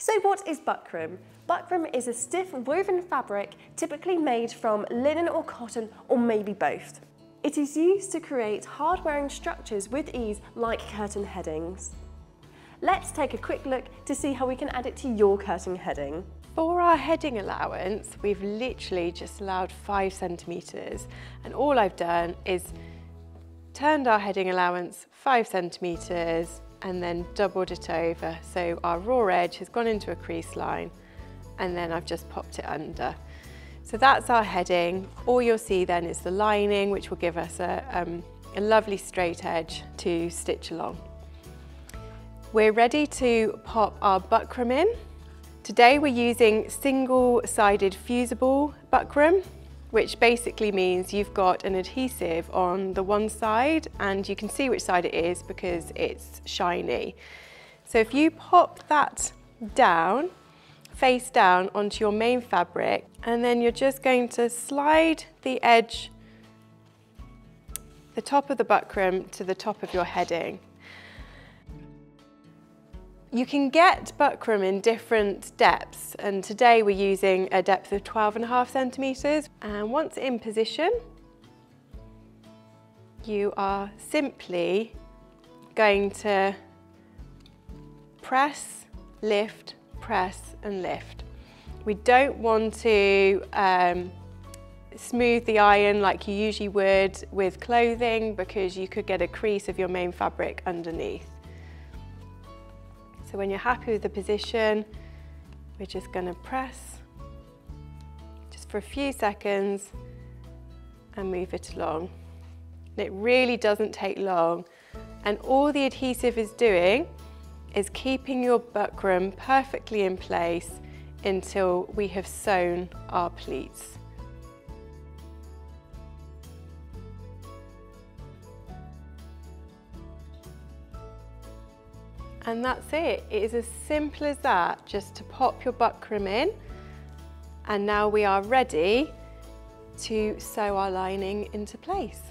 So what is buckram? Buckram is a stiff woven fabric typically made from linen or cotton or maybe both. It is used to create hard-wearing structures with ease like curtain headings. Let's take a quick look to see how we can add it to your curtain heading. For our heading allowance, we've literally just allowed five centimetres and all I've done is turned our heading allowance five centimetres and then doubled it over. So our raw edge has gone into a crease line and then I've just popped it under. So that's our heading. All you'll see then is the lining, which will give us a, um, a lovely straight edge to stitch along. We're ready to pop our buckram in. Today we're using single-sided fusible buckram, which basically means you've got an adhesive on the one side and you can see which side it is because it's shiny. So if you pop that down, face down onto your main fabric and then you're just going to slide the edge, the top of the buckram to the top of your heading. You can get buckram in different depths and today we're using a depth of 12 and a half centimetres and once in position you are simply going to press, lift, press and lift. We don't want to um, smooth the iron like you usually would with clothing because you could get a crease of your main fabric underneath. So when you're happy with the position, we're just going to press just for a few seconds and move it along. And it really doesn't take long. And all the adhesive is doing is keeping your buckram perfectly in place until we have sewn our pleats. And that's it. It is as simple as that, just to pop your buckram in. And now we are ready to sew our lining into place.